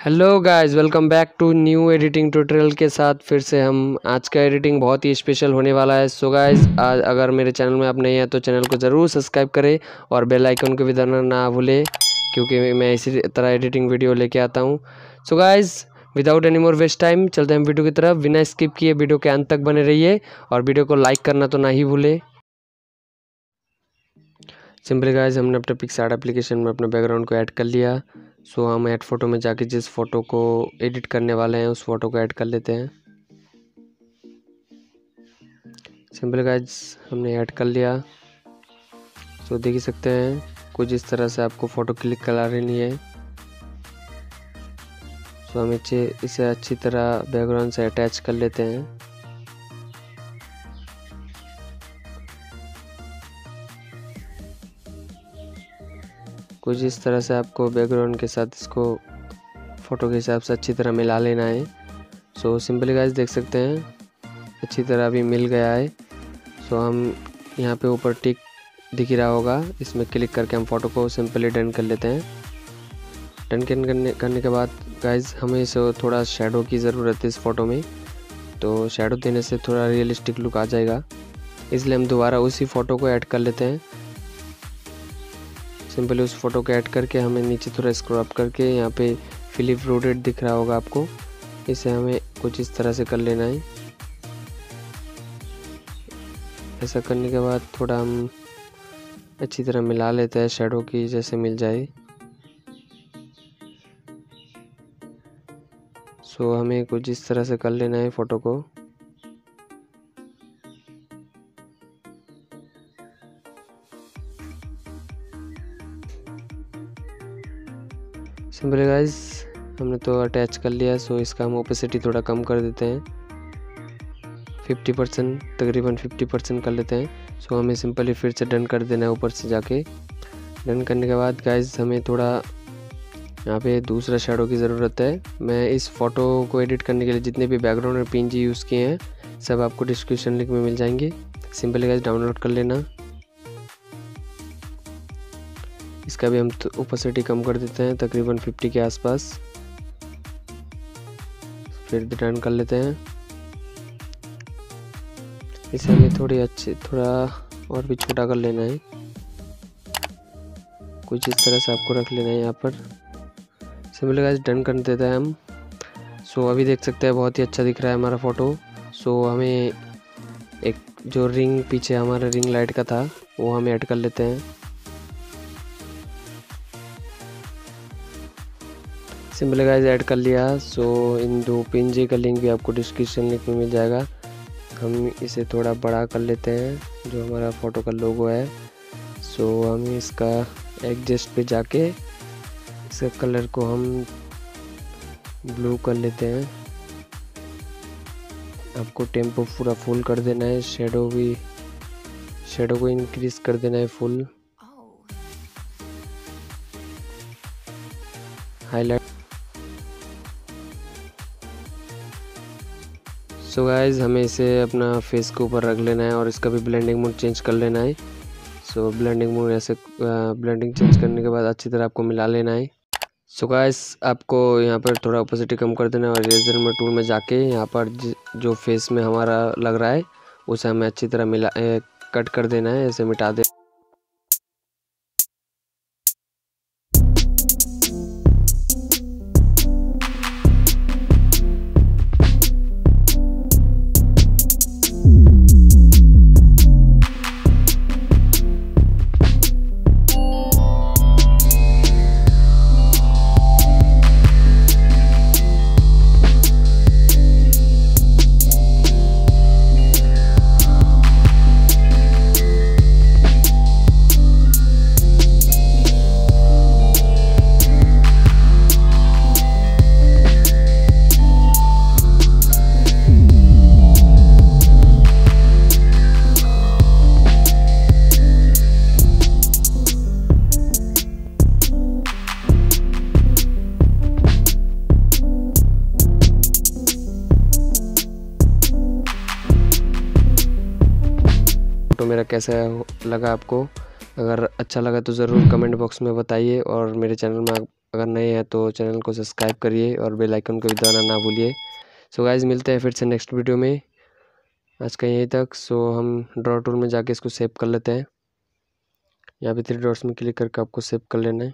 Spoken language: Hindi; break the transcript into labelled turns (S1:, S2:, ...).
S1: Hello guys welcome back to new editing tutorial के साथ फिर से हम आज का एडिटिंग बहुत ही स्पेशल होने वाला है। सो गाइस आज अगर मेरे चैनल में आप नहीं हैं तो चैनल को ज़रूर सब्सक्राइब करें और बेल आइकन को भी दबाना ना भूलें, क्योंकि मैं इसी तरह एडिटिंग वीडियो लेके आता हूँ। So guys without any more waste time चलते हैं वीडियो की तरफ़। बिना स्किप किए वीडियो के अंत तक बने रहिए और वीडियो को लाइक करना तो ना ही भूलें। सिंपली गाइज़ हमने अपने पिक्सार्ट एप्लीकेशन में अपने बैकग्राउंड को ऐड कर लिया। सो हम ऐड फ़ोटो में जाके जिस फ़ोटो को एडिट करने वाले हैं, उस फ़ोटो को ऐड कर लेते हैं। सिंपल गाइज़ हमने ऐड कर लिया। सो देख ही सकते हैं, कुछ इस तरह से आपको फ़ोटो क्लिक करा रही है। सो हम इसे इसे अच्छी तरह बैकग्राउंड से अटैच कर लेते हैं। कुछ इस तरह से आपको बैकग्राउंड के साथ इसको फ़ोटो के हिसाब से अच्छी तरह मिला लेना है। सो सिंपली गाइस देख सकते हैं। अच्छी तरह अभी मिल गया है। सो हम यहाँ पे ऊपर टिक दिख रहा होगा। इसमें क्लिक करके हम फ़ोटो को सिंपली डन कर लेते हैं। डन करने करने के बाद गाइज़ हमें इसे थोड़ा शेडो की ज़रूरत है इस फ़ोटो में। तो शेडो देने से थोड़ा रियलिस्टिक लुक आ जाएगा। इसलिए हम दोबारा उसी फ़ोटो को ऐड कर लेते हैं। सिंपली उस फ़ोटो को ऐड करके हमें नीचे थोड़ा स्क्रॉप करके यहाँ पे फिलिप रोडेड दिख रहा होगा आपको। इसे हमें कुछ इस तरह से कर लेना है। ऐसा करने के बाद थोड़ा हम अच्छी तरह मिला लेते हैं शेडो की जैसे मिल जाए। सो हमें कुछ इस तरह से कर लेना है फ़ोटो को। सिंपल गाइस हमने तो अटैच कर लिया सो इसका हम ओपेसिटी थोड़ा कम कर देते हैं। 50 परसेंट तकरीबन 50 परसेंट कर लेते हैं। सो हमें सिंपली फिर से डन कर देना है ऊपर से जाके। डन करने के बाद गाइस हमें थोड़ा यहाँ पे दूसरा शेडो की ज़रूरत है। मैं इस फ़ोटो को एडिट करने के लिए जितने भी बैकग्राउंड और पिन यूज़ किए हैं, सब आपको डिस्क्रिप्शन लिंक में मिल जाएँगे। सिंपली गाइस डाउनलोड कर लेना। इसका भी हम ओपेसिटी तो कम कर देते हैं, तकरीबन 50 के आसपास। फिर रिटर्न कर लेते हैं। इसे हमें थोड़ी अच्छे, थोड़ा और भी छोटा कर लेना है। कुछ इस तरह से आपको रख लेना है यहाँ पर। सिंपल गाइस डन कर देते हैं हम। सो अभी देख सकते हैं, बहुत ही अच्छा दिख रहा है हमारा फ़ोटो सो हमें एक जो रिंग पीछे हमारा रिंग लाइट का था, वो हम ऐड कर लेते हैं। सिंपल गाइज़ ऐड कर लिया। सो इन दो पिंजे का लिंक भी आपको डिस्क्रिप्शन लिंक में मिल जाएगा। हम इसे थोड़ा बड़ा कर लेते हैं जो हमारा फ़ोटो का लोगो है। सो हम इसका एडजस्ट पे जाके इसका कलर को हम ब्लू कर लेते हैं। आपको टेंपो पूरा फुल कर देना है शेडो भी शेडो को इंक्रीज कर देना है फुल हाईलाइट सो गाइज़ हमें इसे अपना फेस के ऊपर रख लेना है और इसका भी ब्लेंडिंग मोड चेंज कर लेना है। सो ब्लेंडिंग मोड ऐसे ब्लेंडिंग चेंज करने के बाद अच्छी तरह आपको मिला लेना है। सो so गाइस आपको यहाँ पर थोड़ा ऑपोजिटी कम कर देना है और रेजर में टूल में जाके यहाँ पर जो फेस में हमारा लग रहा है, उसे हमें अच्छी तरह मिला कट कर देना है, ऐसे मिटा दे फ़ोटो मेरा कैसा लगा आपको? अगर अच्छा लगा तो ज़रूर कमेंट बॉक्स में बताइए और मेरे चैनल में अगर नए हैं तो चैनल को सब्सक्राइब करिए और बेल आइकन को भी दबाना ना भूलिए। सो गाइज़ मिलते हैं फिर से नेक्स्ट वीडियो में। आज का यहीं तक। सो हम ड्रॉ टूर में जाके इसको सेव कर लेते हैं। यहाँ पे थ्री डॉट्स में क्लिक करके आपको सेव कर लेना है।